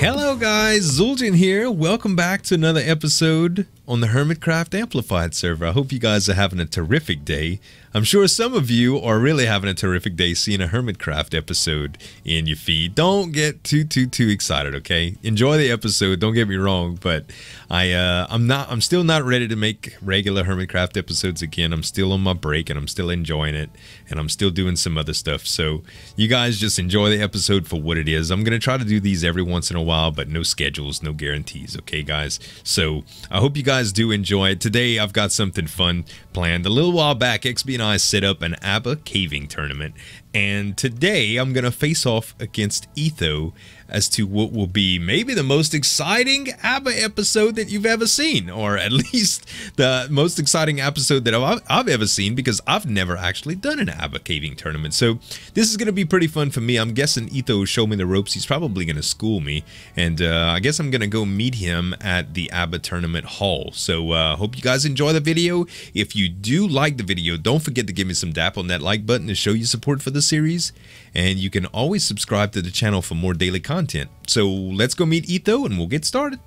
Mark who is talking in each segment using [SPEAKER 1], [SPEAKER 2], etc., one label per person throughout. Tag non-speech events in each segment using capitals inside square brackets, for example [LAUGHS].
[SPEAKER 1] Hello, guys. Zueljin here. Welcome back to another episode on the Hermitcraft Amplified server. I hope you guys are having a terrific day. I'm sure some of you are really having a terrific day seeing a Hermitcraft episode in your feed. Don't get too too too excited, okay? Enjoy the episode. Don't get me wrong, but I uh, I'm not I'm still not ready to make regular Hermitcraft episodes again. I'm still on my break and I'm still enjoying it, and I'm still doing some other stuff. So you guys just enjoy the episode for what it is. I'm gonna try to do these every once in a while, but no schedules, no guarantees, okay, guys? So I hope you guys do enjoy it. Today I've got something fun planned. A little while back, XB and I set up an ABBA caving tournament, and today I'm going to face off against Etho as to what will be maybe the most exciting ABBA episode that you've ever seen, or at [LAUGHS] least the most exciting episode that I've, I've ever seen because I've never actually done an ABBA caving tournament. So this is going to be pretty fun for me. I'm guessing Etho will show me the ropes. He's probably going to school me, and uh, I guess I'm going to go meet him at the ABBA tournament hall. So uh, hope you guys enjoy the video. If you do like the video, don't forget to give me some dap on that like button to show your support for the series. And you can always subscribe to the channel for more daily content. So let's go meet Etho and we'll get started.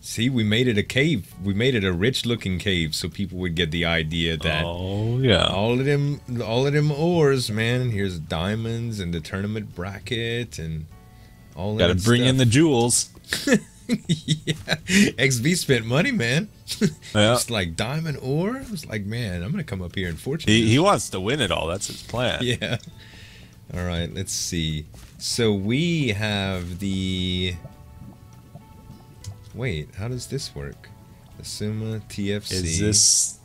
[SPEAKER 1] See, we made it a cave. We made it a rich looking cave so people would get the idea that
[SPEAKER 2] Oh yeah.
[SPEAKER 1] all of them all of them ores, man. Here's diamonds and the tournament bracket and all
[SPEAKER 2] Got to
[SPEAKER 1] that
[SPEAKER 2] bring in the jewels. [LAUGHS] [LAUGHS]
[SPEAKER 1] yeah. XB spent money, man. [LAUGHS]
[SPEAKER 2] Yeah.
[SPEAKER 1] It's like diamond ore. I was like, man, I'm gonna come up here and fortune.
[SPEAKER 2] He, he wants to win it all. That's his plan. [LAUGHS]
[SPEAKER 1] yeah. All right, let's see. So we have the. Wait, how does this work? Asuma TFC.
[SPEAKER 2] Is this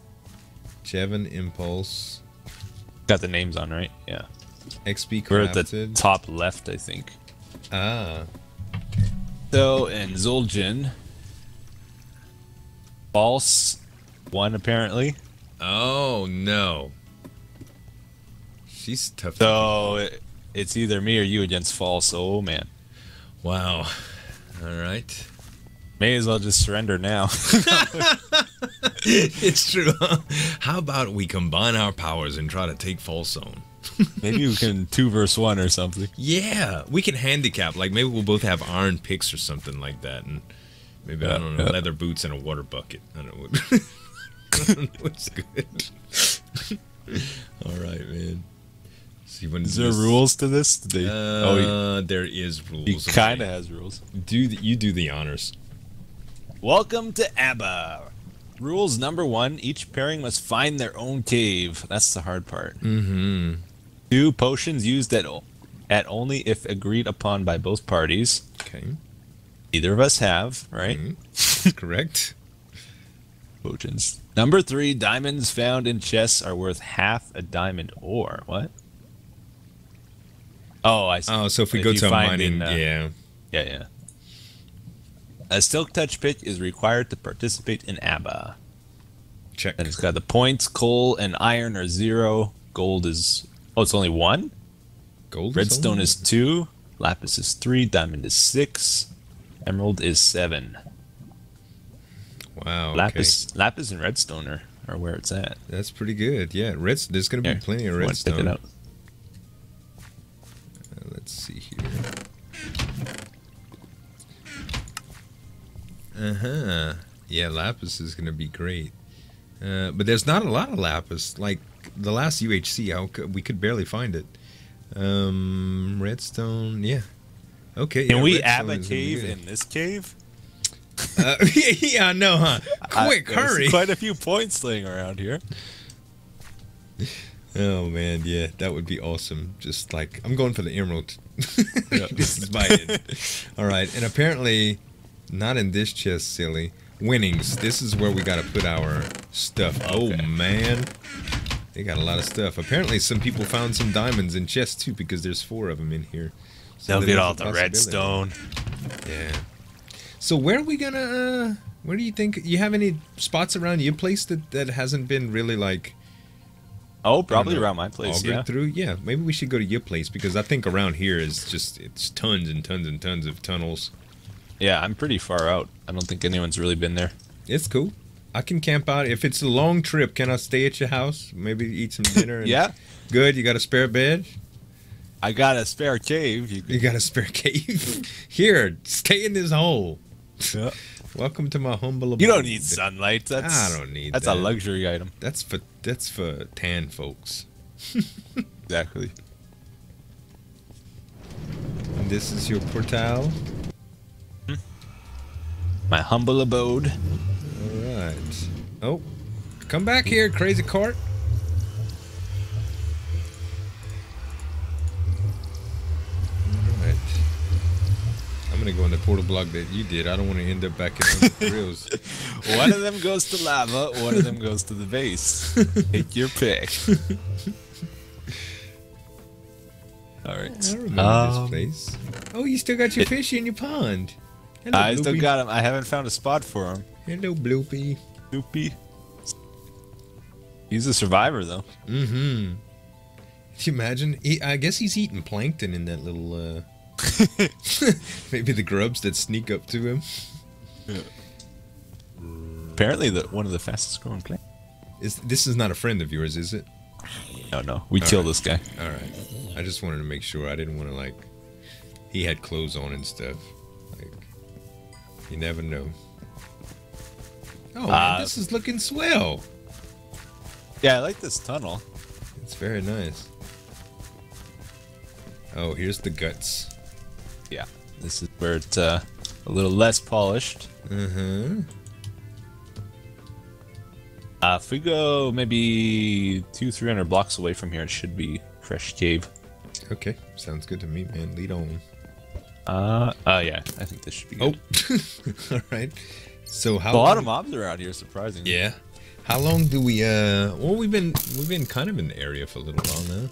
[SPEAKER 1] Jevin Impulse
[SPEAKER 2] got the names on right? Yeah.
[SPEAKER 1] XP
[SPEAKER 2] We're at the top left, I think.
[SPEAKER 1] Ah,
[SPEAKER 2] So and Zueljin, false one apparently.
[SPEAKER 1] oh no. She's tough.
[SPEAKER 2] So it, it's either me or you against false. Oh man,
[SPEAKER 1] Wow. All right.
[SPEAKER 2] may as well just surrender now. [LAUGHS] [LAUGHS]
[SPEAKER 1] it's true. Huh? How about we combine our powers and try to take false zone? [LAUGHS]
[SPEAKER 2] Maybe we can two verse one or something.
[SPEAKER 1] Yeah, we can handicap. Like maybe we'll both have iron picks or something like that, and maybe I don't know,
[SPEAKER 2] yeah.
[SPEAKER 1] leather boots and a water bucket. I don't know. What, [LAUGHS] I don't know what's good. All right, man. See when
[SPEAKER 2] Is there
[SPEAKER 1] this-
[SPEAKER 2] rules to this? Did they,
[SPEAKER 1] Uh,
[SPEAKER 2] oh, he,
[SPEAKER 1] there is rules.
[SPEAKER 2] he kind of has rules.
[SPEAKER 1] do. The, you do the honors.
[SPEAKER 2] Welcome to ABBA. Rules number one each pairing must find their own cave. That's the hard part.
[SPEAKER 1] Mm-hmm.
[SPEAKER 2] Two potions used at, at only if agreed upon by both parties.
[SPEAKER 1] Okay.
[SPEAKER 2] Either of us have, right?
[SPEAKER 1] Mhm. [LAUGHS] Correct.
[SPEAKER 2] Potions. Number three diamonds found in chests are worth half a diamond ore. What? Oh, I see.
[SPEAKER 1] Oh, so if we
[SPEAKER 2] If
[SPEAKER 1] go to mining,
[SPEAKER 2] in, uh,
[SPEAKER 1] yeah.
[SPEAKER 2] Yeah, yeah. A silk touch pick is required to participate in ABBA.
[SPEAKER 1] Check.
[SPEAKER 2] And it's got the points, coal and iron are zero. Gold is oh, it's only one.
[SPEAKER 1] Gold.
[SPEAKER 2] Redstone
[SPEAKER 1] only-
[SPEAKER 2] is two. Lapis is three. Diamond is six. Emerald is seven.
[SPEAKER 1] Wow. Okay.
[SPEAKER 2] Lapis, lapis, and redstone are, are where it's at.
[SPEAKER 1] That's pretty good. Yeah. Reds. There's gonna be
[SPEAKER 2] Here,
[SPEAKER 1] plenty of
[SPEAKER 2] you wanna pick
[SPEAKER 1] redstone.
[SPEAKER 2] it up?
[SPEAKER 1] Uh, let's see here. Uh huh. Yeah, lapis is gonna be great. Uh, but there's not a lot of lapis. Like the last UHC, how could, we could barely find it. Um, redstone. Yeah. Okay.
[SPEAKER 2] Can
[SPEAKER 1] yeah,
[SPEAKER 2] we ab a
[SPEAKER 1] is gonna be
[SPEAKER 2] cave in this cave?
[SPEAKER 1] Uh, [LAUGHS] yeah, I know, huh? [LAUGHS] Quick,
[SPEAKER 2] there's
[SPEAKER 1] hurry!
[SPEAKER 2] Quite a few points laying around here.
[SPEAKER 1] Oh man, yeah, that would be awesome. Just like I'm going for the emerald. [LAUGHS] This is my end. All right, and apparently, not in this chest, silly. Winnings. This is where we got to put our stuff. Oh
[SPEAKER 2] Okay.
[SPEAKER 1] man, they got a lot of stuff. Apparently, some people found some diamonds in chests too because there's four of them in here. So
[SPEAKER 2] They'll get all the redstone.
[SPEAKER 1] Yeah. So where are we gonna? Uh, where do you think you have any spots around your place that that hasn't been really like?
[SPEAKER 2] Oh, probably
[SPEAKER 1] know,
[SPEAKER 2] around my place.
[SPEAKER 1] augured
[SPEAKER 2] Yeah.
[SPEAKER 1] through yeah maybe we should go to your place because i think around here is just it's tons and tons and tons of tunnels
[SPEAKER 2] Yeah, I'm pretty far out. I don't think anyone's really been there.
[SPEAKER 1] it's cool i can camp out if it's a long trip can i stay at your house maybe eat some dinner and
[SPEAKER 2] Yeah.
[SPEAKER 1] good you got a spare bed
[SPEAKER 2] I got a spare cave. You
[SPEAKER 1] You got a spare cave? [LAUGHS] Here, stay in this hole. [LAUGHS] Welcome to my humble abode.
[SPEAKER 2] you don't need sunlight. That's
[SPEAKER 1] I don't need
[SPEAKER 2] That's
[SPEAKER 1] that.
[SPEAKER 2] a luxury item.
[SPEAKER 1] That's for that's for tan folks. [LAUGHS]
[SPEAKER 2] Exactly.
[SPEAKER 1] And this is your portal. Hmm.
[SPEAKER 2] My humble abode.
[SPEAKER 1] All right. Oh, come back here, crazy cart. All right. I'm gonna go in the portal block that you did. I don't want to end up back in the [LAUGHS] grills.
[SPEAKER 2] One of them goes to lava. One of them goes to the base. Take your pick. [LAUGHS] All right.
[SPEAKER 1] I remember
[SPEAKER 2] Um,
[SPEAKER 1] this place. Oh, you still got your fish in your pond. Hello,
[SPEAKER 2] I still
[SPEAKER 1] Bloopy.
[SPEAKER 2] got him. I haven't found a spot for him.
[SPEAKER 1] Hello, Bloopy.
[SPEAKER 2] Bloopy. He's a survivor though.
[SPEAKER 1] Mm-hmm. Can you imagine? He, I guess he's eating plankton in that little. uh [LAUGHS] [LAUGHS] Maybe the grubs that sneak up to him.
[SPEAKER 2] Apparently, the one of the fastest growing plants.
[SPEAKER 1] Is this is not a friend of yours, is it?
[SPEAKER 2] No, no, we
[SPEAKER 1] All
[SPEAKER 2] killed
[SPEAKER 1] right.
[SPEAKER 2] this guy.
[SPEAKER 1] All right. I just wanted to make sure. I didn't want to like. He had clothes on and stuff. Like, you never know. Oh, man,
[SPEAKER 2] Uh,
[SPEAKER 1] this is looking swell.
[SPEAKER 2] Yeah, I like this tunnel.
[SPEAKER 1] It's very nice. Oh, here's the guts.
[SPEAKER 2] Yeah, this is where it's uh, a little less polished.
[SPEAKER 1] Huh.
[SPEAKER 2] Uh, if we go maybe two, three hundred blocks away from here, it should be fresh cave.
[SPEAKER 1] Okay, sounds good to me, man. Lead on.
[SPEAKER 2] Uh, uh, yeah, I think this should be good.
[SPEAKER 1] Oh, [LAUGHS] all right. So how?
[SPEAKER 2] a lot of mobs around here, surprisingly.
[SPEAKER 1] Yeah. How long do we? uh Well, we've been we've been kind of in the area for a little while now.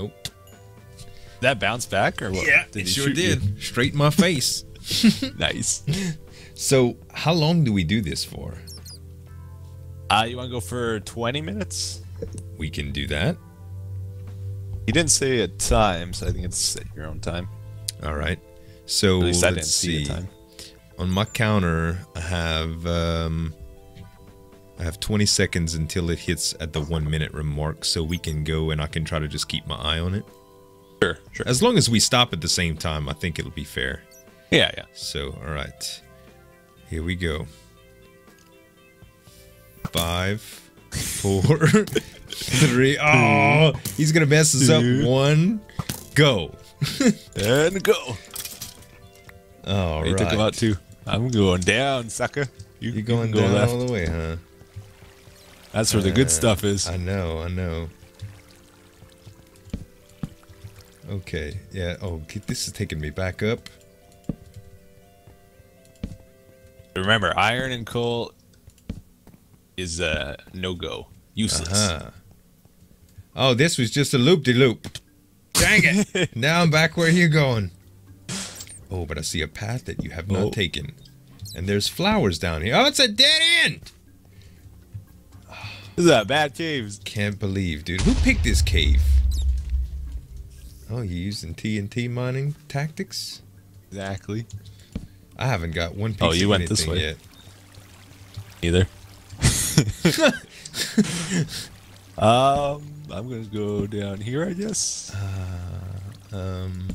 [SPEAKER 1] Oh,
[SPEAKER 2] That bounced back or what?
[SPEAKER 1] Yeah, it
[SPEAKER 2] he
[SPEAKER 1] sure
[SPEAKER 2] shoot you?
[SPEAKER 1] did. Straight in my face. [LAUGHS] [LAUGHS]
[SPEAKER 2] Nice.
[SPEAKER 1] So, how long do we do this for?
[SPEAKER 2] Uh, you want to go for twenty minutes?
[SPEAKER 1] We can do that.
[SPEAKER 2] He didn't say a time, so I think it's at your own time.
[SPEAKER 1] All right. So
[SPEAKER 2] At least I
[SPEAKER 1] let's
[SPEAKER 2] didn't see
[SPEAKER 1] see.
[SPEAKER 2] the time.
[SPEAKER 1] On my counter, I have um, I have 20 seconds until it hits at the one minute remark, so we can go and I can try to just keep my eye on it.
[SPEAKER 2] Sure, sure.
[SPEAKER 1] As long as we stop at the same time, I think it'll be fair.
[SPEAKER 2] Yeah, yeah.
[SPEAKER 1] So, all right, here we go. Five, four, [LAUGHS] three. Oh, he's gonna mess us up. One, go. [LAUGHS]
[SPEAKER 2] And go.
[SPEAKER 1] All
[SPEAKER 2] He
[SPEAKER 1] right.
[SPEAKER 2] took him out too. I'm going down, sucker. You,
[SPEAKER 1] You going
[SPEAKER 2] can go
[SPEAKER 1] down
[SPEAKER 2] left.
[SPEAKER 1] all the way, huh?
[SPEAKER 2] That's where the good stuff is.
[SPEAKER 1] I know, I know. Okay, yeah. Oh, this is taking me back up.
[SPEAKER 2] Remember, iron and coal is uh, no go, useless.
[SPEAKER 1] Huh. Oh, this was just a loop de loop. Dang it! [LAUGHS] now I'm back where you're going. Oh, but I see a path that you have not
[SPEAKER 2] Oh.
[SPEAKER 1] taken, and there's flowers down here. Oh, it's a dead end. [SIGHS]
[SPEAKER 2] This is a bad caves.
[SPEAKER 1] Can't believe, dude. Who picked this cave? Oh, you using TNT mining tactics?
[SPEAKER 2] Exactly.
[SPEAKER 1] I haven't got one piece
[SPEAKER 2] Oh, you
[SPEAKER 1] of
[SPEAKER 2] went this
[SPEAKER 1] anything
[SPEAKER 2] way.
[SPEAKER 1] yet.
[SPEAKER 2] Either. [LAUGHS] [LAUGHS] um, I'm gonna go down here, I guess.
[SPEAKER 1] Um,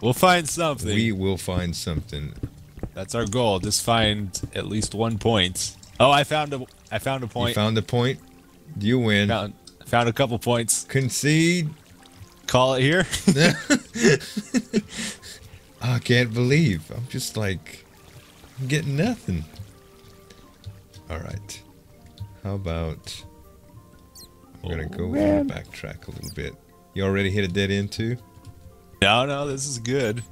[SPEAKER 2] We'll find something.
[SPEAKER 1] we will find something.
[SPEAKER 2] That's our goal. Just find at least one point. Oh, I found a. I found a point.
[SPEAKER 1] You found a point. You win.
[SPEAKER 2] found found a couple points.
[SPEAKER 1] Concede.
[SPEAKER 2] Call it here. [LAUGHS] [LAUGHS]
[SPEAKER 1] I can't believe. I'm just like, I'm getting nothing. All right. How about I'm gonna
[SPEAKER 2] Oh,
[SPEAKER 1] go
[SPEAKER 2] man.
[SPEAKER 1] and backtrack a little bit. You already hit a dead end too?
[SPEAKER 2] No, no, this is good.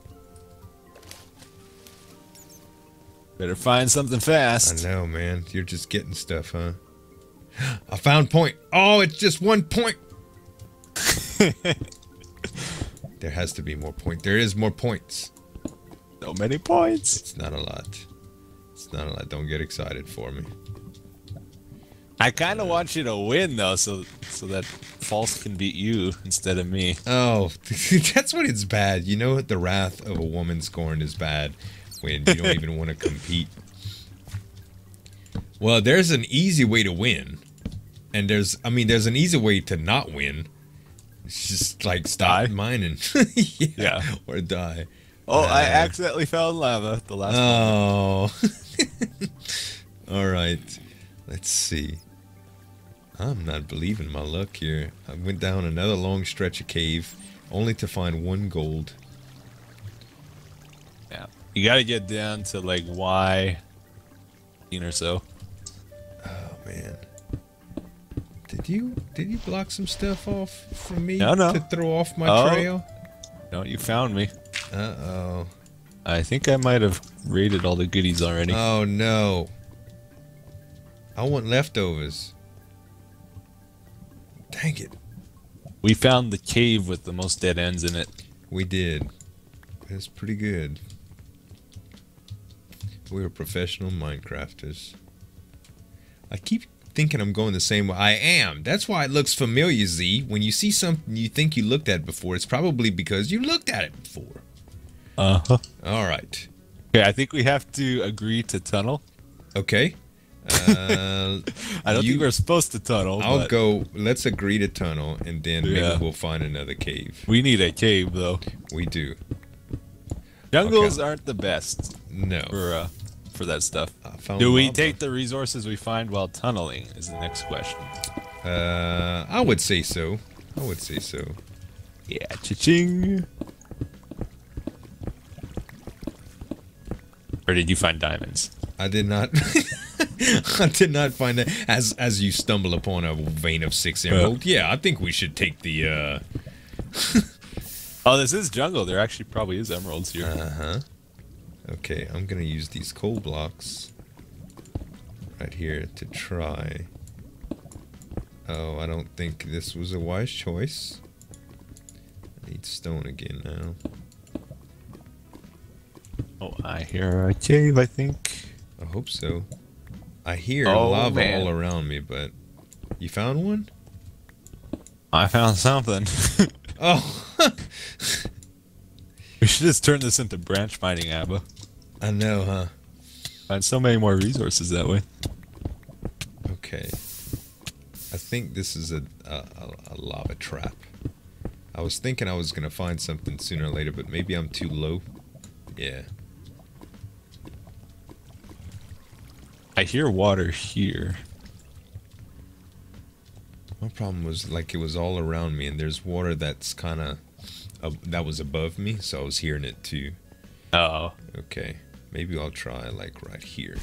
[SPEAKER 2] Better find something fast.
[SPEAKER 1] I know, man. You're just getting stuff, huh? I found point. Oh, it's just one point. [LAUGHS] there has to be more point. There is more points.
[SPEAKER 2] So many points.
[SPEAKER 1] It's not a lot. It's not a lot. Don't get excited for me.
[SPEAKER 2] I kind of want you to win though, so so that false can beat you instead of me.
[SPEAKER 1] Oh, [LAUGHS] that's when it's bad. You know, what? the wrath of a woman scorned is bad when you don't even want to compete. Well, there's an easy way to win. And there's, I mean, there's an easy way to not win. It's just like stop
[SPEAKER 2] Die?
[SPEAKER 1] mining. [LAUGHS] yeah.
[SPEAKER 2] Yeah.
[SPEAKER 1] Or die.
[SPEAKER 2] Oh, I
[SPEAKER 1] Uh,
[SPEAKER 2] accidentally found lava. The last one.
[SPEAKER 1] Oh. [LAUGHS] All right. Let's see. I'm not believing my luck here. I went down another long stretch of cave, only to find one gold.
[SPEAKER 2] Yeah. You got to get down to like Y, or so.
[SPEAKER 1] Oh man. Did you did you block some stuff off from me
[SPEAKER 2] No, no.
[SPEAKER 1] to throw off my
[SPEAKER 2] Oh.
[SPEAKER 1] trail?
[SPEAKER 2] No, you found me.
[SPEAKER 1] Uh oh.
[SPEAKER 2] I think I might have raided all the goodies already.
[SPEAKER 1] Oh no. I want leftovers. Dang it.
[SPEAKER 2] we found the cave with the most dead ends in it.
[SPEAKER 1] We did. That's pretty good. We are professional Minecrafters. I keep thinking I'm going the same way. I am. That's why it looks familiar, Z. When you see something you think you looked at before, it's probably because you looked at it before.
[SPEAKER 2] Uh huh.
[SPEAKER 1] All right.
[SPEAKER 2] Okay, I think we have to agree to tunnel.
[SPEAKER 1] Okay. Uh, [LAUGHS]
[SPEAKER 2] I don't
[SPEAKER 1] You-
[SPEAKER 2] think we're supposed to tunnel.
[SPEAKER 1] I'll
[SPEAKER 2] but
[SPEAKER 1] go. Let's agree to tunnel, and then
[SPEAKER 2] Yeah.
[SPEAKER 1] maybe we'll find another cave.
[SPEAKER 2] We need a cave though.
[SPEAKER 1] We do.
[SPEAKER 2] Jungles aren't the best
[SPEAKER 1] No.
[SPEAKER 2] for uh, for that stuff. Do we
[SPEAKER 1] lava.
[SPEAKER 2] take the resources we find while tunneling? Is the next question.
[SPEAKER 1] Uh, I would say so. I would say so.
[SPEAKER 2] Yeah, cha-ching. Or did you find diamonds?
[SPEAKER 1] I did not. [LAUGHS] [LAUGHS] I did not find that as as you stumble upon a vein of six emerald. Yeah, I think we should take the. uh [LAUGHS]
[SPEAKER 2] Oh, this is jungle. There actually probably is emeralds here.
[SPEAKER 1] Uh huh. Okay, I'm gonna use these coal blocks right here to try. Oh, I don't think this was a wise choice. I need stone again now.
[SPEAKER 2] oh, I hear a cave. I think.
[SPEAKER 1] I hope so. I hear
[SPEAKER 2] Oh,
[SPEAKER 1] lava
[SPEAKER 2] man.
[SPEAKER 1] all around me, but you found one?
[SPEAKER 2] I found something. [LAUGHS]
[SPEAKER 1] Oh, [LAUGHS]
[SPEAKER 2] we should just turn this into branch mining, Abba.
[SPEAKER 1] I know, huh?
[SPEAKER 2] Find so many more resources that way.
[SPEAKER 1] Okay. I think this is a, a, a, a lava trap. I was thinking I was gonna find something sooner or later, but maybe I'm too low. Yeah.
[SPEAKER 2] I hear water here.
[SPEAKER 1] My problem was like it was all around me, and there's water that's kind of uh, that was above me, so I was hearing it too.
[SPEAKER 2] Oh.
[SPEAKER 1] Okay, maybe I'll try like right here.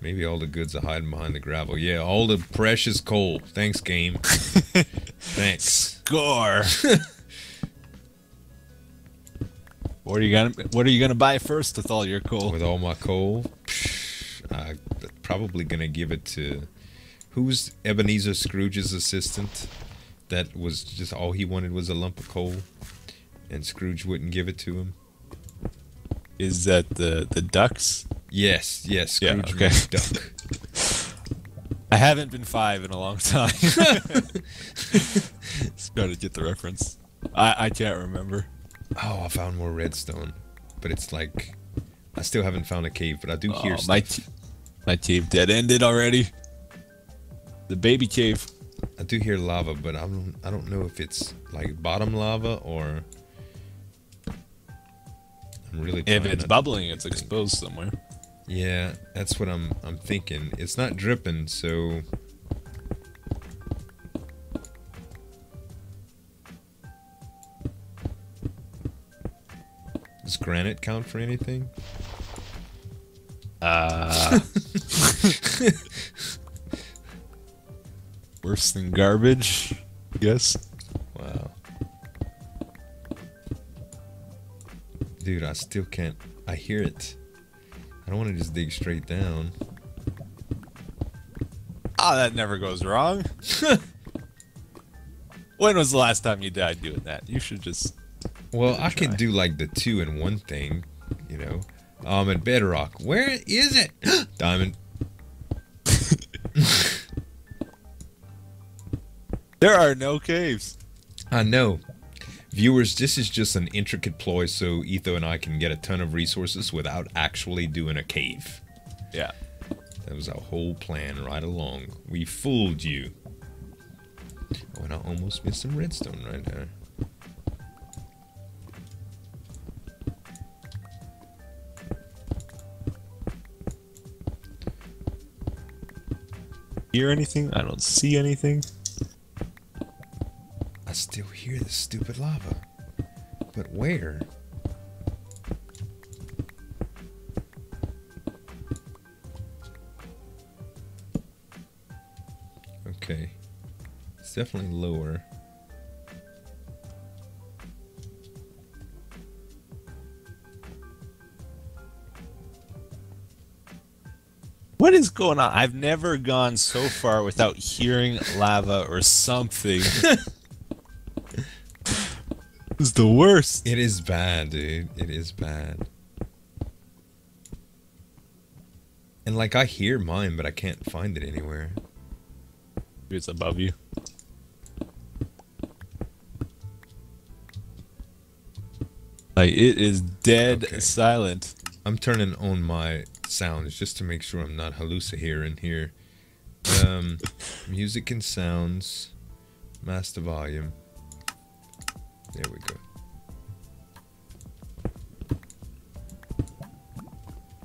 [SPEAKER 1] Maybe all the goods are hiding behind the gravel. Yeah, all the precious coal. Thanks, game. [LAUGHS] Thanks.
[SPEAKER 2] Score. [LAUGHS] what are you gonna What are you gonna buy first with all your coal?
[SPEAKER 1] With all my coal, probably gonna give it to who's Ebenezer Scrooge's assistant. That was just all he wanted was a lump of coal, and Scrooge wouldn't give it to him.
[SPEAKER 2] Is that the the ducks?
[SPEAKER 1] Yes, yes,
[SPEAKER 2] Yeah, okay.
[SPEAKER 1] duck. [LAUGHS]
[SPEAKER 2] I haven't been five in a long time. [LAUGHS] Just gotta get the reference. I I can't remember.
[SPEAKER 1] Oh, I found more redstone, but it's like I still haven't found a cave, but I do hear
[SPEAKER 2] Oh,
[SPEAKER 1] stuff.
[SPEAKER 2] my my cave dead ended already. The baby cave.
[SPEAKER 1] I do hear lava, but I don't I don't know if it's like bottom lava or I'm really
[SPEAKER 2] If it's bubbling, it's exposed somewhere.
[SPEAKER 1] Yeah, that's what I'm I'm thinking. It's not dripping, so Does granite count for anything?
[SPEAKER 2] Uh, [LAUGHS] worse than garbage, I guess.
[SPEAKER 1] Wow. Dude, I still can't. I hear it. I don't want to just dig straight down.
[SPEAKER 2] Ah, that never goes wrong. [LAUGHS] when was the last time you died doing that? You should just.
[SPEAKER 1] Well, I
[SPEAKER 2] try.
[SPEAKER 1] could do like the two in one thing, Um, at bedrock. Where is it? [GASPS] Diamond. [LAUGHS]
[SPEAKER 2] There are no caves.
[SPEAKER 1] I know. Viewers, this is just an intricate ploy so Etho and I can get a ton of resources without actually doing a cave.
[SPEAKER 2] Yeah.
[SPEAKER 1] That was our whole plan right along. We fooled you. Oh, and I almost missed some redstone right there.
[SPEAKER 2] Hear anything? I don't see anything.
[SPEAKER 1] I still hear the stupid lava. But where? Okay. It's definitely lower.
[SPEAKER 2] What is going on? I've never gone so far without hearing lava or something. [LAUGHS] it's the worst.
[SPEAKER 1] It is bad, dude. It is bad. And like I hear mine, but I can't find it anywhere.
[SPEAKER 2] It's above you. Like it is dead
[SPEAKER 1] Okay.
[SPEAKER 2] silent.
[SPEAKER 1] I'm turning on my sounds just to make sure I'm not hallucinating here. Um, music and sounds, master volume. There we go.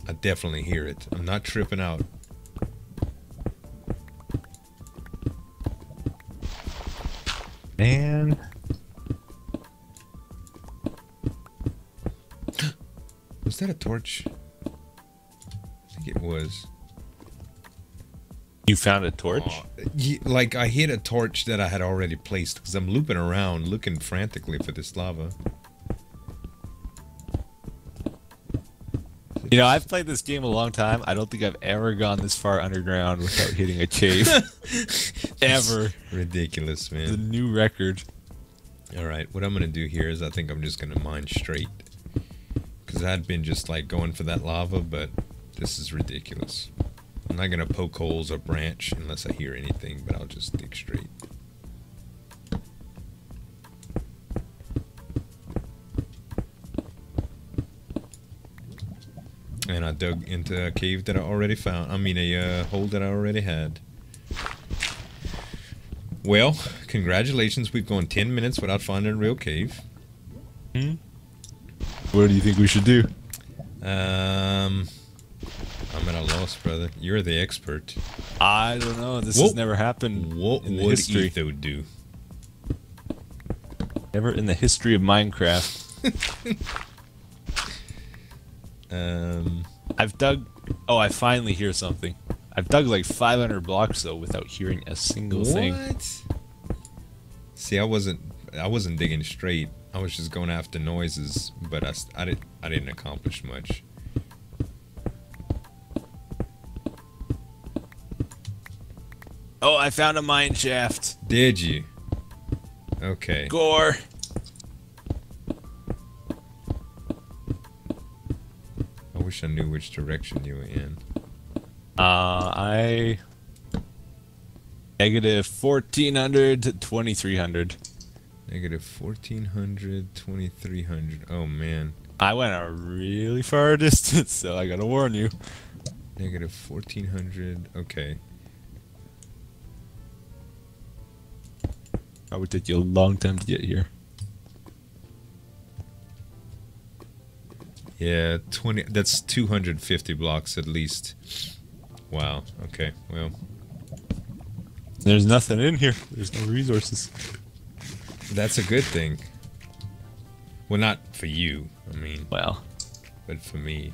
[SPEAKER 1] I definitely hear it. I'm not tripping out.
[SPEAKER 2] Man. [GASPS]
[SPEAKER 1] Was that a torch? I think it was.
[SPEAKER 2] You found a torch?
[SPEAKER 1] Uh, Aw, like I hit a torch that I had already placed because I'm looping around looking frantically for this lava.
[SPEAKER 2] You know, I've played this game a long time. I don't think I've ever gone this far underground without hitting a cave. [LAUGHS] ever.
[SPEAKER 1] Ridiculous, man.
[SPEAKER 2] The new record.
[SPEAKER 1] All right, what I'm gonna do here is I think I'm just gonna mine straight because I'd been just like going for that lava, but this is ridiculous. I'm not gonna poke holes or branch unless I hear anything, but I'll just dig straight. And I dug into a cave that I already found. I mean, a uh, hole that I already had. Well, congratulations. We've gone 10 minutes without finding a real cave. Hmm?
[SPEAKER 2] What do you think we should do?
[SPEAKER 1] Um, I'm at a loss, brother. You're the expert.
[SPEAKER 2] I don't know. This
[SPEAKER 1] Whoa.
[SPEAKER 2] has never happened
[SPEAKER 1] What
[SPEAKER 2] in
[SPEAKER 1] would
[SPEAKER 2] history.
[SPEAKER 1] Etho do?
[SPEAKER 2] Never in the history of Minecraft. [LAUGHS]
[SPEAKER 1] Um,
[SPEAKER 2] I've dug. Oh, I finally hear something. I've dug like 500 blocks though without hearing a single thing.
[SPEAKER 1] what? See, I wasn't. I wasn't digging straight. I was just going after noises, but I didn't. I didn't accomplish much.
[SPEAKER 2] Oh, I found a mine shaft.
[SPEAKER 1] Did you? Okay.
[SPEAKER 2] Gore.
[SPEAKER 1] I wish I knew which direction you were in.
[SPEAKER 2] Uh, I negative 1400 to 2300.
[SPEAKER 1] Negative 1400, 2300. Oh man.
[SPEAKER 2] I went a really far [LAUGHS] distance, so I gotta warn you.
[SPEAKER 1] Negative 1400. Okay.
[SPEAKER 2] Would take you a long time to get here.
[SPEAKER 1] Yeah, 20 that's 250 blocks at least. Wow. Okay. Well,
[SPEAKER 2] There's nothing in here. There's no resources.
[SPEAKER 1] that's a good thing. Well, not for you. I mean,
[SPEAKER 2] Well,
[SPEAKER 1] but for me.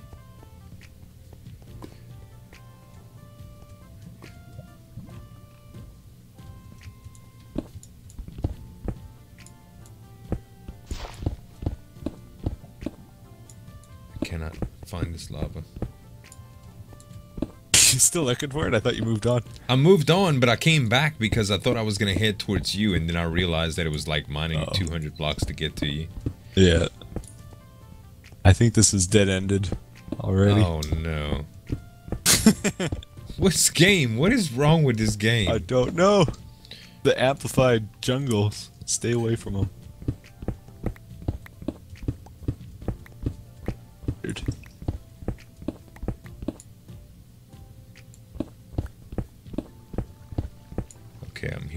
[SPEAKER 1] Lava. [LAUGHS]
[SPEAKER 2] you still looking for it? I thought you moved on.
[SPEAKER 1] I moved on, but I came back because I thought I was gonna head towards you, and then I realized that it was like mining
[SPEAKER 2] Uh-oh.
[SPEAKER 1] 200 blocks to get to you.
[SPEAKER 2] Yeah. I think this is dead ended already.
[SPEAKER 1] Oh no! [LAUGHS] What's game? What is wrong with this game?
[SPEAKER 2] I don't know. The amplified jungles. Stay away from them.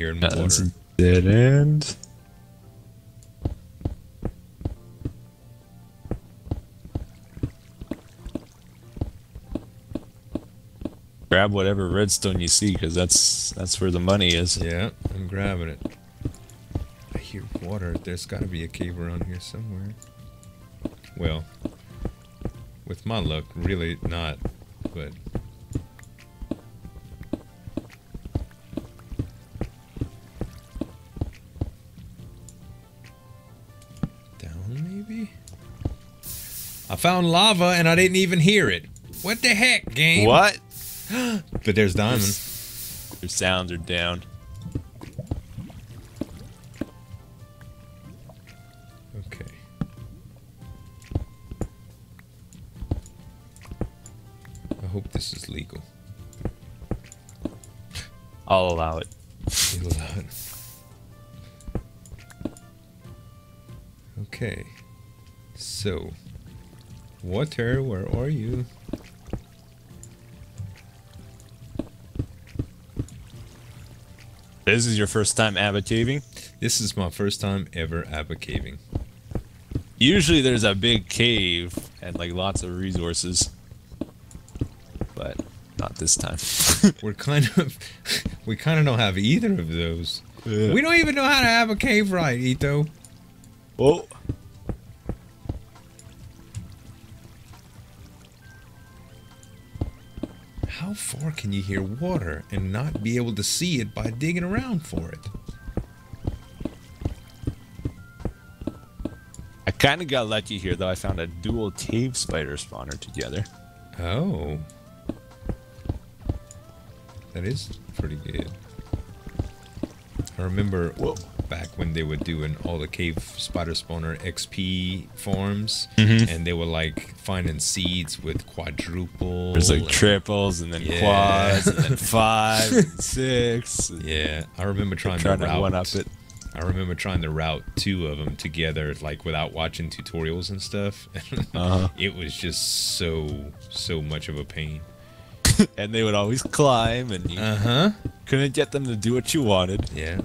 [SPEAKER 2] Uh, That's
[SPEAKER 1] water.
[SPEAKER 2] dead end. Grab whatever redstone you see, because that's that's where the money is.
[SPEAKER 1] Yeah, I'm grabbing it. I hear water. There's got to be a cave around here somewhere. Well, with my luck, really not. But found lava and I didn't even hear it. What the heck, game?
[SPEAKER 2] What? [GASPS]
[SPEAKER 1] But there's diamond.
[SPEAKER 2] Your sounds are down.
[SPEAKER 1] Okay. I hope this is legal.
[SPEAKER 2] I'll allow it.
[SPEAKER 1] You'll allow it. Okay. So, water, where are you?
[SPEAKER 2] This is your first time Abba caving.
[SPEAKER 1] This is my first time ever Abba caving.
[SPEAKER 2] Usually there's a big cave and like lots of resources. But not this time. [LAUGHS]
[SPEAKER 1] We're kind of, [LAUGHS] we kind of don't have either of those.
[SPEAKER 2] Yeah.
[SPEAKER 1] We don't even know how to have a cave right, Etho.
[SPEAKER 2] oh.
[SPEAKER 1] Can you hear water and not be able to see it by digging around for it?
[SPEAKER 2] I kind of got lucky here though. I found a dual cave spider spawner together.
[SPEAKER 1] Oh. That is pretty good. I remember
[SPEAKER 2] Whoa.
[SPEAKER 1] Back when they were doing all the cave spider spawner XP farms,
[SPEAKER 2] Mhm.
[SPEAKER 1] and they were like finding seeds with quadruple.
[SPEAKER 2] There's like
[SPEAKER 1] and-
[SPEAKER 2] triples and then
[SPEAKER 1] Yeah.
[SPEAKER 2] quads and then five and [LAUGHS] six. and
[SPEAKER 1] Yeah, I remember trying,
[SPEAKER 2] Trying
[SPEAKER 1] to
[SPEAKER 2] to
[SPEAKER 1] route.
[SPEAKER 2] one up it.
[SPEAKER 1] I remember trying to route two of them together, like without watching tutorials and stuff. [LAUGHS]
[SPEAKER 2] Uh-huh.
[SPEAKER 1] it was just so so much of a pain. [LAUGHS]
[SPEAKER 2] And they would always climb and you
[SPEAKER 1] Uh huh.
[SPEAKER 2] couldn't get them to do what you wanted.
[SPEAKER 1] Yeah.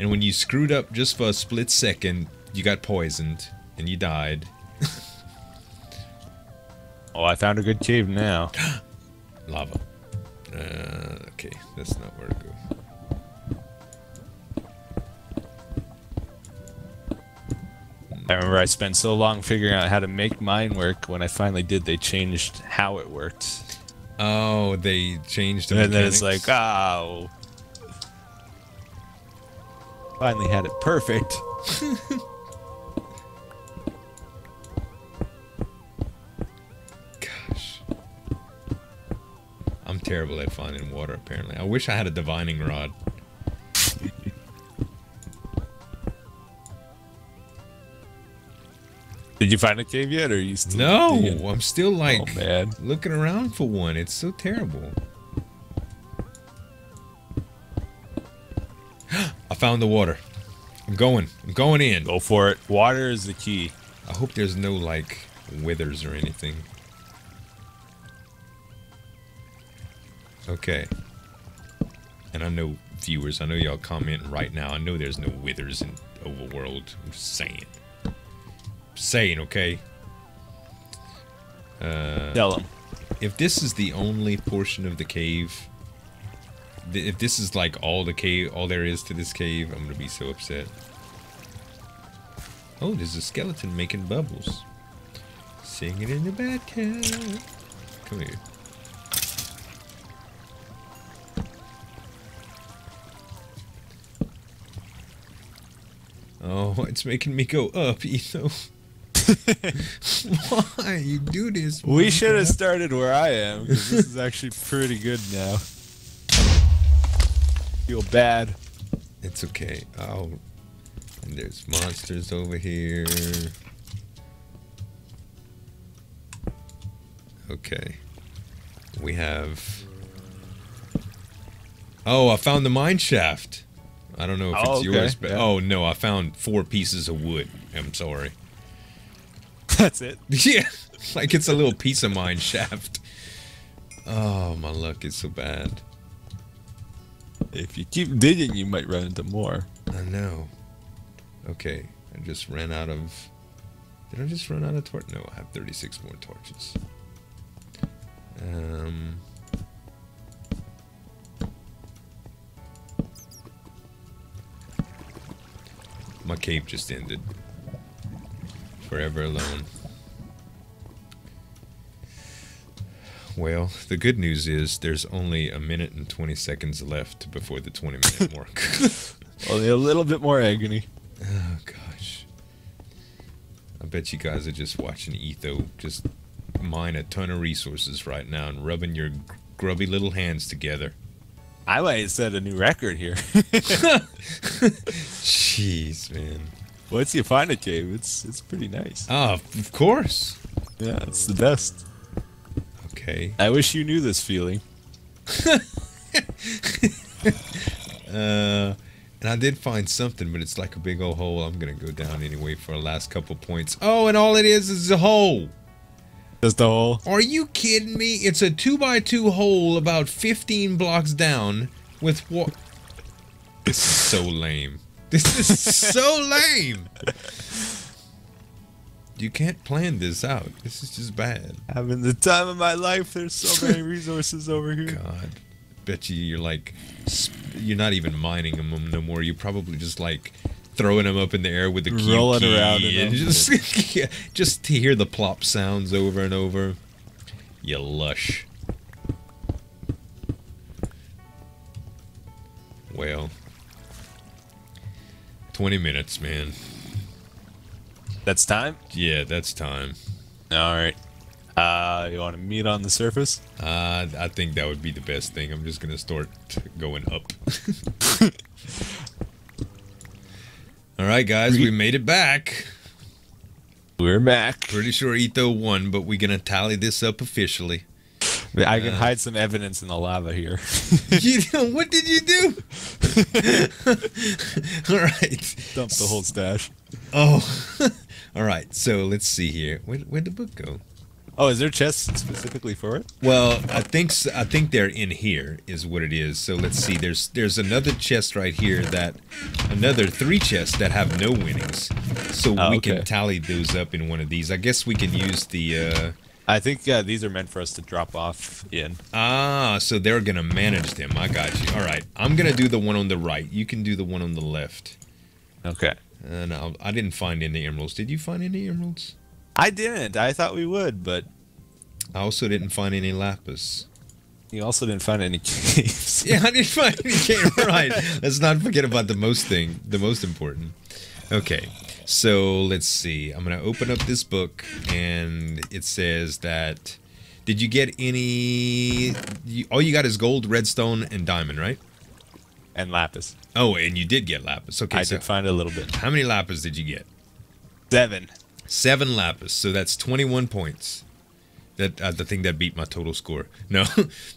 [SPEAKER 1] And when you screwed up just for a split second, you got poisoned and you died. [LAUGHS]
[SPEAKER 2] Oh, I found a good cave now. [GASPS]
[SPEAKER 1] Lava. Uh, okay, that's not where to go.
[SPEAKER 2] I remember I spent so long figuring out how to make mine work. When I finally did, they changed how it worked.
[SPEAKER 1] Oh, they changed the
[SPEAKER 2] And then it's like, oh. Finally had it perfect.
[SPEAKER 1] Gosh. I'm terrible at finding water, apparently. I wish I had a divining rod.
[SPEAKER 2] Did you find a cave yet, or are you still
[SPEAKER 1] No,
[SPEAKER 2] digging?
[SPEAKER 1] I'm still like
[SPEAKER 2] oh man.
[SPEAKER 1] looking around for one. It's so terrible. Found the water. I'm going. I'm going in.
[SPEAKER 2] Go for it. Water is the key.
[SPEAKER 1] I hope there's no like withers or anything. Okay. And I know viewers, I know y'all commenting right now. I know there's no withers in overworld. I'm just saying. saying, okay? Uh
[SPEAKER 2] Tell them.
[SPEAKER 1] if this is the only portion of the cave th- if this is like all the cave all there is to this cave i'm gonna be so upset. Oh there's a skeleton making bubbles. Singing in the bathtub come here. Oh [LAUGHS] it's making me go up [LAUGHS] Etho. [LAUGHS] why you do this
[SPEAKER 2] We should have started where I am, because this is actually pretty good now. Feel bad.
[SPEAKER 1] It's okay. Oh, and there's monsters over here. Okay. We have. Oh, I found the mine shaft. I don't know if
[SPEAKER 2] Oh,
[SPEAKER 1] it's
[SPEAKER 2] okay,
[SPEAKER 1] yours, but
[SPEAKER 2] yeah.
[SPEAKER 1] oh no, I found four pieces of wood. I'm sorry. [LAUGHS]
[SPEAKER 2] That's it. [LAUGHS]
[SPEAKER 1] Yeah, like it's a little piece of mine shaft. Oh, my luck is so bad.
[SPEAKER 2] If you keep digging, you might run into more.
[SPEAKER 1] I know. Okay, I just ran out of. Did I just run out of torch? No, I have 36 more torches. Um. My cave just ended. Forever alone. Well, the good news is there's only a minute and 20 seconds left before the 20 minute [LAUGHS] mark.
[SPEAKER 2] Only a little bit more agony.
[SPEAKER 1] Oh gosh. I bet you guys are just watching Etho just mine a ton of resources right now and rubbing your grubby little hands together.
[SPEAKER 2] I might set a new record here. [LAUGHS]
[SPEAKER 1] Jeez, man.
[SPEAKER 2] Once you find a cave, it's it's pretty nice.
[SPEAKER 1] Ah, of course.
[SPEAKER 2] Yeah, it's the best.
[SPEAKER 1] Okay.
[SPEAKER 2] I wish you knew this feeling.
[SPEAKER 1] Uh and I did find something, but it's like a big old hole. I'm gonna go down anyway for a last couple points. Oh, and all it is is a hole.
[SPEAKER 2] Just the hole.
[SPEAKER 1] Are you kidding me? It's a two by two hole about 15 blocks down with what? This is so lame. This is so lame. You can't plan this out. This is just bad.
[SPEAKER 2] Having the time of my life. There's so many [LAUGHS] resources over here.
[SPEAKER 1] God, bet you you're like, you're not even mining them no more. You're probably just like throwing them up in the air with the key
[SPEAKER 2] Rolling
[SPEAKER 1] key
[SPEAKER 2] around
[SPEAKER 1] and just [LAUGHS] yeah, just to hear the plop sounds over and over. You lush. Well, twenty minutes, man.
[SPEAKER 2] That's time.
[SPEAKER 1] Yeah, that's time.
[SPEAKER 2] All right. Uh, you want to meet on the surface?
[SPEAKER 1] Uh, I think that would be the best thing. I'm just gonna start going up. [LAUGHS] All right, guys, we made it back.
[SPEAKER 2] We're back.
[SPEAKER 1] Pretty sure Etho won, but we're gonna tally this up officially.
[SPEAKER 2] I can hide some evidence in the lava here. [LAUGHS]
[SPEAKER 1] you know, what did you do? [LAUGHS] All right.
[SPEAKER 2] Dump the whole stash.
[SPEAKER 1] Oh, all right. So let's see here. Where where'd the book go?
[SPEAKER 2] Oh, is there chests specifically for it?
[SPEAKER 1] Well, I think I think they're in here is what it is. So let's see. There's there's another chest right here that another three chests that have no winnings. So
[SPEAKER 2] Oh,
[SPEAKER 1] we
[SPEAKER 2] okay.
[SPEAKER 1] can tally those up in one of these. I guess we can use the uh
[SPEAKER 2] I think uh, these are meant for us to drop off in.
[SPEAKER 1] ah, so they're going to manage them. I got you. All right. I'm going to do the one on the right. You can do the one on the left.
[SPEAKER 2] Okay.
[SPEAKER 1] Uh, and I'll, I didn't find any emeralds. Did you find any emeralds?
[SPEAKER 2] I didn't. I thought we would, but
[SPEAKER 1] I also didn't find any lapis.
[SPEAKER 2] you also didn't find any [LAUGHS] caves. [LAUGHS]
[SPEAKER 1] Yeah, I didn't find any cave. Right. [LAUGHS] Let's not forget about the most thing, the most important. Okay. So let's see. I'm gonna open up this book, and it says that. Did you get any? You, all you got is gold, redstone, and diamond, right?
[SPEAKER 2] And lapis.
[SPEAKER 1] Oh, and you did get lapis. Okay,
[SPEAKER 2] I
[SPEAKER 1] so
[SPEAKER 2] did find a little bit.
[SPEAKER 1] how many lapis did you get?
[SPEAKER 2] Seven.
[SPEAKER 1] Seven lapis. So that's 21 points. That uh, the thing that beat my total score. [LAUGHS] No,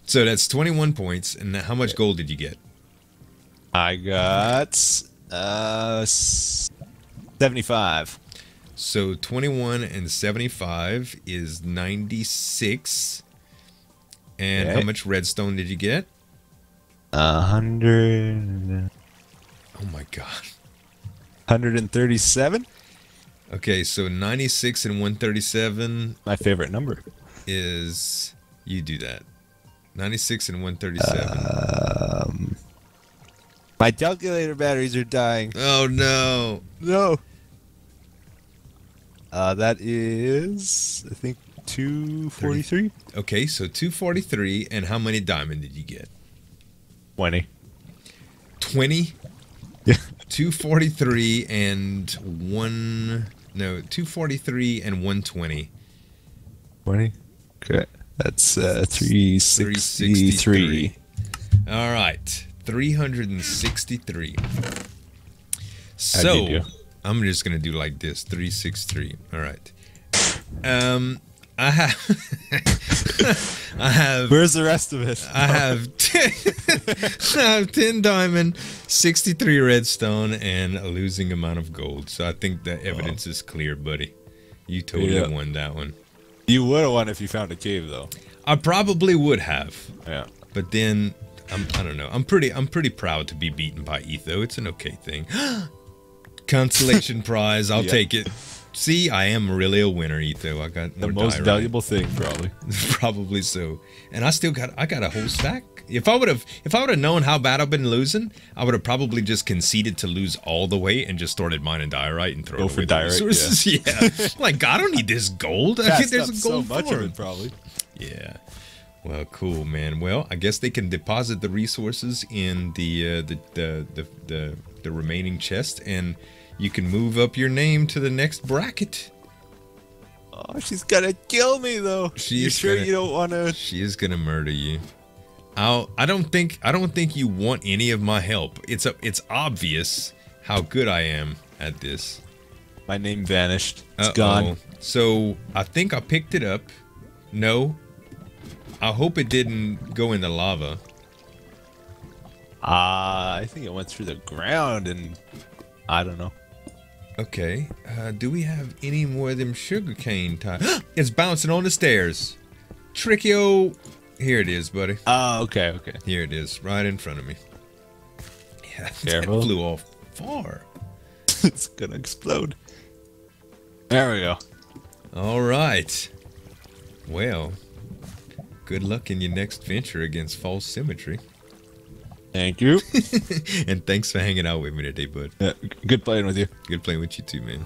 [SPEAKER 1] so that's 21 points. And how much gold did you get?
[SPEAKER 2] I got uh seventy-five.
[SPEAKER 1] So 21 and 75 is 96. And how much redstone did you get?
[SPEAKER 2] A hundred.
[SPEAKER 1] Oh my god.
[SPEAKER 2] Hundred and thirty-seven.
[SPEAKER 1] Okay, so 96 and 137
[SPEAKER 2] My favorite number.
[SPEAKER 1] is you do that. 96 and 137.
[SPEAKER 2] Um, my calculator batteries are dying.
[SPEAKER 1] oh no.
[SPEAKER 2] No. Uh, that is, I think, two forty-three.
[SPEAKER 1] Okay, so 243 and how many diamond did you get?
[SPEAKER 2] Twenty.
[SPEAKER 1] 20
[SPEAKER 2] Yeah.
[SPEAKER 1] 243 and 1 no 243 and 120
[SPEAKER 2] Twenty. Okay. That's uh, three
[SPEAKER 1] 363
[SPEAKER 2] sixty-three.
[SPEAKER 1] all right 363
[SPEAKER 2] I
[SPEAKER 1] so i'm just gonna do like this 363 all right um i have [LAUGHS] i have
[SPEAKER 2] Where's the rest of it?
[SPEAKER 1] I have [LAUGHS] 10, [LAUGHS] I have 10 diamond, 63 redstone, and a losing amount of gold. So I think the evidence is clear, buddy. You totally
[SPEAKER 2] Yeah.
[SPEAKER 1] won that one.
[SPEAKER 2] You would have won if you found a cave, though.
[SPEAKER 1] I probably would have,
[SPEAKER 2] Yeah.
[SPEAKER 1] but then I'm, I don't know. I'm pretty. I'm pretty proud to be beaten by Etho. It's an okay thing. [GASPS] Consolation prize. I'll
[SPEAKER 2] Yeah.
[SPEAKER 1] take it. See, I am really a winner, Etho. I got
[SPEAKER 2] The most
[SPEAKER 1] die
[SPEAKER 2] valuable thing, probably. [LAUGHS]
[SPEAKER 1] Probably so. And I still got. I got a whole stack. If I would have, if I would have known how bad I've been losing, I would have probably just conceded to lose all the way and just started mining diorite and throw
[SPEAKER 2] Go
[SPEAKER 1] away
[SPEAKER 2] diorite, [LAUGHS] yeah.
[SPEAKER 1] resources. Yeah. like I don't need this gold. [LAUGHS] I think there's a
[SPEAKER 2] so
[SPEAKER 1] gold
[SPEAKER 2] much of it, probably.
[SPEAKER 1] Yeah. Well, cool, man. Well, I guess they can deposit the resources in the uh, the, the the the the remaining chest, and you can move up your name to the next bracket.
[SPEAKER 2] Oh, she's gonna kill me though.
[SPEAKER 1] She
[SPEAKER 2] you
[SPEAKER 1] is
[SPEAKER 2] sure
[SPEAKER 1] gonna-
[SPEAKER 2] you don't want to?
[SPEAKER 1] She is gonna murder you. I'll. I don't think. I don't think you want any of my help. It's a. It's obvious how good I am at this.
[SPEAKER 2] My name vanished. It's
[SPEAKER 1] Uh-oh.
[SPEAKER 2] gone.
[SPEAKER 1] So I think I picked it up. No. I hope it didn't go in the lava.
[SPEAKER 2] Ah, I think it went through the ground, and I don't know.
[SPEAKER 1] Okay. Uh, do we have any more of them sugarcane type? [GASPS] it's bouncing on the stairs. Trickio. Here it is, buddy.
[SPEAKER 2] Ah, okay, okay.
[SPEAKER 1] Here it is, right in front of me. Yeah, [LAUGHS]
[SPEAKER 2] Careful.
[SPEAKER 1] that flew off far. [LAUGHS]
[SPEAKER 2] it's gonna explode. There we go.
[SPEAKER 1] All right. Well, good luck in your next venture against FalseSymmetry.
[SPEAKER 2] Thank you. [LAUGHS]
[SPEAKER 1] and thanks for hanging out with me today, bud.
[SPEAKER 2] Yeah, good playing with you.
[SPEAKER 1] Good playing with you too, man.